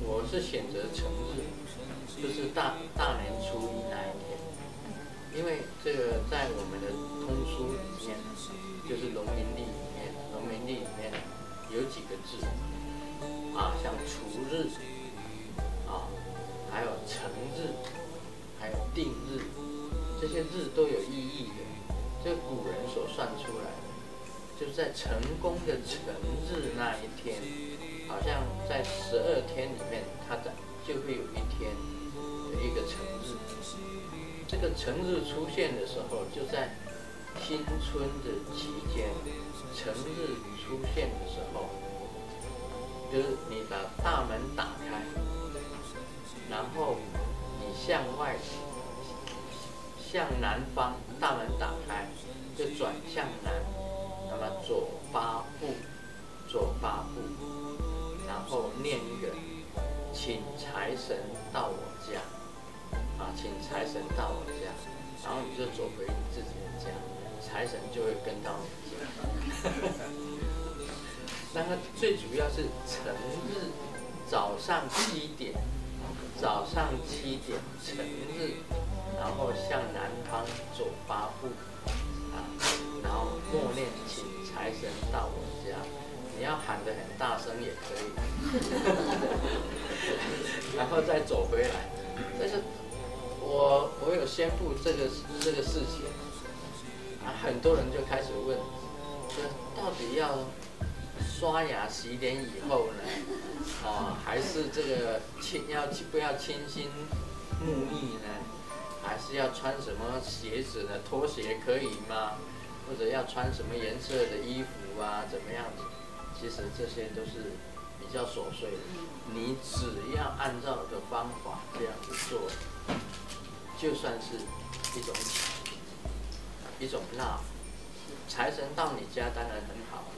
我是选择成日，就是大大年初一那一天，因为这个在我们的通书里面，就是农民历里面，农民历里面有几个字啊，像除日啊，还有成日，还有定日，这些日都有意义的，这古人所算出来的，就是在成功的成日那一天。好像在十二天里面，它的就会有一天的一个成日。这个成日出现的时候，就在新春的期间。成日出现的时候，就是你把大门打开，然后你向外，向南方，大门打开，就转向南，八步，走八步。然后念一个，请财神到我家，啊，请财神到我家，然后你就走回你自己的家，财神就会跟到你家。那个最主要是成日早上七点，早上七点成日，然后向南方走八步，然后再走回来。但是，我我有宣布这个这个事情，啊，很多人就开始问，说到底要刷牙洗脸以后呢，啊，还是这个清要不要清新沐浴呢？还是要穿什么鞋子呢？拖鞋可以吗？或者要穿什么颜色的衣服啊？怎么样子？其实这些都是比较琐碎的，你只要按照的方法这样子做，就算是一种一种 love。财神到你家当然很好了，